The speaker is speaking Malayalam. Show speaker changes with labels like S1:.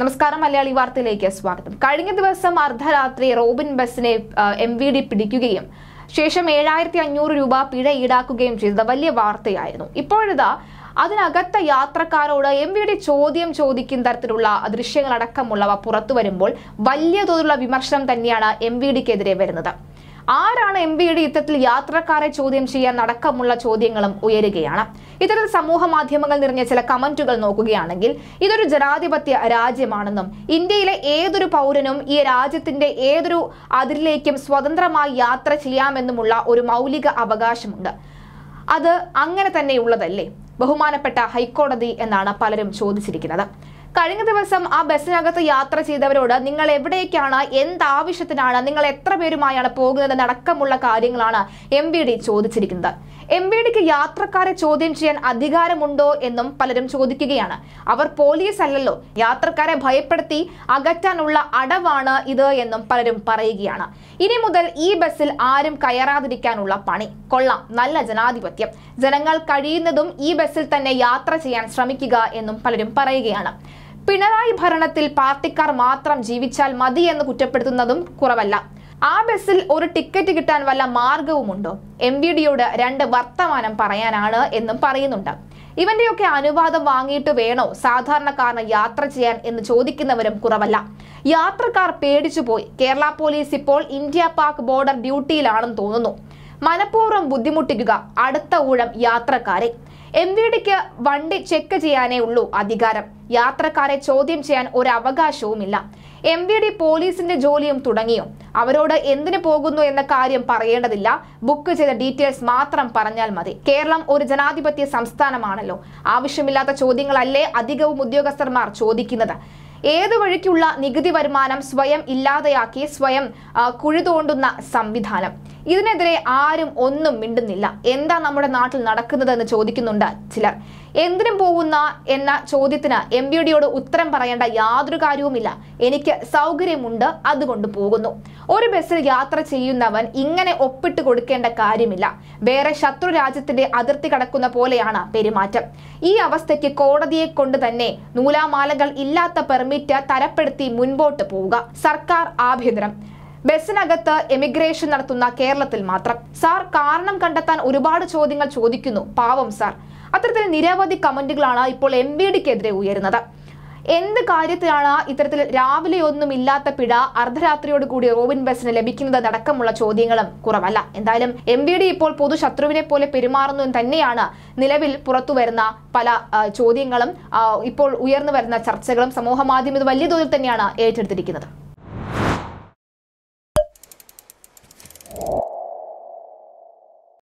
S1: നമസ്കാരം മലയാളി വാർത്തയിലേക്ക് സ്വാഗതം. കഴിഞ്ഞ ദിവസം അർദ്ധരാത്രി റോബിൻ ബസിനെ എം വി ഡി പിടിക്കുകയും ശേഷം ഏഴായിരത്തി അഞ്ഞൂറ് രൂപ പിഴ ഈടാക്കുകയും ചെയ്തത് വലിയ വാർത്തയായിരുന്നു. ഇപ്പോഴിതാ അതിനകത്ത യാത്രക്കാരോട് എം വിയുടെ ചോദ്യം ചോദിക്കുന്ന തരത്തിലുള്ള ദൃശ്യങ്ങളടക്കമുള്ളവ പുറത്തു വരുമ്പോൾ വലിയ തോതിലുള്ള വിമർശനം തന്നെയാണ് എം വി ഡിക്കെതിരെ വരുന്നത്. ആരാണ് എം ഡി ഇത്തരത്തിൽ യാത്രക്കാരെ ചോദ്യം ചെയ്യാൻ അടക്കമുള്ള ചോദ്യങ്ങളും ഉയരുകയാണ്. ഇത്തരത്തിൽ സമൂഹ മാധ്യമങ്ങൾ നിറഞ്ഞ ചില കമന്റുകൾ നോക്കുകയാണെങ്കിൽ ഇതൊരു ജനാധിപത്യ രാജ്യമാണെന്നും ഇന്ത്യയിലെ ഏതൊരു പൗരനും ഈ രാജ്യത്തിന്റെ ഏതൊരു അതിരിലേക്കും സ്വതന്ത്രമായി യാത്ര ചെയ്യാമെന്നുമുള്ള ഒരു മൗലിക അവകാശമുണ്ട്. അത് അങ്ങനെ തന്നെയുള്ളതല്ലേ? ബഹുമാനപ്പെട്ട ഹൈക്കോടതി എന്നാണ് പലരും ചോദിച്ചിരിക്കുന്നത്. കഴിഞ്ഞ ദിവസം ആ ബസ്സിനകത്ത് യാത്ര ചെയ്തവരോട് നിങ്ങൾ എവിടേക്കാണ് എന്താവശ്യത്തിനാണ് നിങ്ങൾ എത്ര പേരുമായാണ് പോകുന്നത് അടക്കമുള്ള കാര്യങ്ങളാണ് എം ചോദിച്ചിരിക്കുന്നത്. എം വി ഡിക്ക് യാത്രക്കാരെ ചോദ്യം ചെയ്യാൻ അധികാരമുണ്ടോ എന്നും പലരും ചോദിക്കുകയാണ്. അവർ പോലീസ് അല്ലല്ലോ. യാത്രക്കാരെ ഭയപ്പെടുത്തി അകറ്റാനുള്ള അടവാണ് ഇത് എന്നും പലരും പറയുകയാണ്. ഇനി മുതൽ ഈ ബസ്സിൽ ആരും കയറാതിരിക്കാനുള്ള പണി. കൊള്ളാം. നല്ല ജനാധിപത്യം. ജനങ്ങൾ കഴിയുന്നതും ഈ ബസ്സിൽ തന്നെ യാത്ര ചെയ്യാൻ ശ്രമിക്കുക എന്നും പലരും പറയുകയാണ്. പിണറായി ഭരണത്തിൽ പാർട്ടിക്കാർ മാത്രം ജീവിച്ചാൽ മതി എന്ന് കുറ്റപ്പെടുത്തുന്നതും കുറവല്ല. ആ ബസ്സിൽ ഒരു ടിക്കറ്റ് കിട്ടാൻ വല്ല മാർഗവുമുണ്ടോ? എം വി ഡിയോട് രണ്ട് വർത്തമാനം പറയാനാണ് എന്നും പറയുന്നുണ്ട്. ഇവന്റെയൊക്കെ അനുവാദം വാങ്ങിയിട്ട് വേണോ? സാധാരണക്കാരന് യാത്ര ചെയ്യാൻ എന്ന് ചോദിക്കുന്നവരും കുറവല്ല. യാത്രക്കാർ പേടിച്ചു പോയി. കേരള പോലീസ് ഇപ്പോൾ ഇന്ത്യ പാക് ബോർഡർ ഡ്യൂട്ടിയിലാണെന്ന് തോന്നുന്നു. മനഃപൂർവം ബുദ്ധിമുട്ടിക്കുക. അടുത്ത ഊഴം യാത്രക്കാരെ. എം വി ഡിക്ക് വണ്ടി ചെക്ക് ചെയ്യാനേ ഉള്ളൂ അധികാരം. യാത്രക്കാരെ ചോദ്യം ചെയ്യാൻ ഒരു അവകാശവുമില്ല എം വി ഡി പോലീസിന്റെ ജോലിയും തുടങ്ങിയോ? അവരോട് എന്തിനു പോകുന്നു എന്ന കാര്യം പറയേണ്ടതില്ല. ബുക്ക് ചെയ്ത ഡീറ്റെയിൽസ് മാത്രം പറഞ്ഞാൽ മതി. കേരളം ഒരു ജനാധിപത്യ സംസ്ഥാനമാണല്ലോ. ആവശ്യമില്ലാത്ത ചോദ്യങ്ങളല്ലേ അധികവും ഉദ്യോഗസ്ഥന്മാർ ചോദിക്കുന്നത്. ഏത് വഴിക്കുള്ള നികുതി വരുമാനം സ്വയം ഇല്ലാതെയാക്കി സ്വയം കുഴി തോണ്ടുന്ന സംവിധാനം. ഇതിനെതിരെ ആരും ഒന്നും മിണ്ടുന്നില്ല. എന്താ നമ്മുടെ നാട്ടിൽ നടക്കുന്നത് എന്ന് ചോദിക്കുന്നുണ്ട് ചിലർ. എന്തിനും പോകുന്ന എന്ന ചോദ്യത്തിന് എം ബി ഡിയോട് ഉത്തരം പറയേണ്ട യാതൊരു കാര്യവുമില്ല. എനിക്ക് സൗകര്യമുണ്ട് അതുകൊണ്ട് പോകുന്നു. ഒരു ബസ്സിൽ യാത്ര ചെയ്യുന്നവൻ ഇങ്ങനെ ഒപ്പിട്ട് കൊടുക്കേണ്ട കാര്യമില്ല. വേറെ ശത്രു രാജ്യത്തിന്റെ അതിർത്തി കടക്കുന്ന പോലെയാണ് പെരുമാറ്റം. ഈ അവസ്ഥയ്ക്ക് കോടതിയെ കൊണ്ട് തന്നെ നൂലാമാലകൾ ഇല്ലാത്ത പെർമിറ്റ് തരപ്പെടുത്തി മുൻപോട്ട് പോവുക. സർക്കാർ ആഭ്യന്തരം. ബസ്സിനകത്ത് എമിഗ്രേഷൻ നടത്തുന്ന കേരളത്തിൽ മാത്രം. സാർ കാരണം കണ്ടെത്താൻ ഒരുപാട് ചോദ്യങ്ങൾ ചോദിക്കുന്നു. പാവം സാർ. അത്തരത്തിൽ നിരവധി കമന്റുകളാണ് ഇപ്പോൾ എം ബി ഡിക്കെതിരെ ഉയരുന്നത്. എന്ത് കാര്യത്തിലാണ് ഇത്തരത്തിൽ രാവിലെ ഒന്നും ഇല്ലാത്ത പിഴ അർദ്ധരാത്രിയോട് കൂടി റോബിൻ ബസ്സിന് ലഭിക്കുന്നത് അടക്കമുള്ള ചോദ്യങ്ങളും കുറവല്ല. എന്തായാലും എം ബി ഡി ഇപ്പോൾ പൊതു ശത്രുവിനെ പോലെ പെരുമാറുന്നു തന്നെയാണ് നിലവിൽ പുറത്തു വരുന്ന പല ചോദ്യങ്ങളും ഇപ്പോൾ ഉയർന്നു വരുന്ന ചർച്ചകളും സമൂഹ മാധ്യമം വലിയ തോതിൽ തന്നെയാണ് ഏറ്റെടുത്തിരിക്കുന്നത്.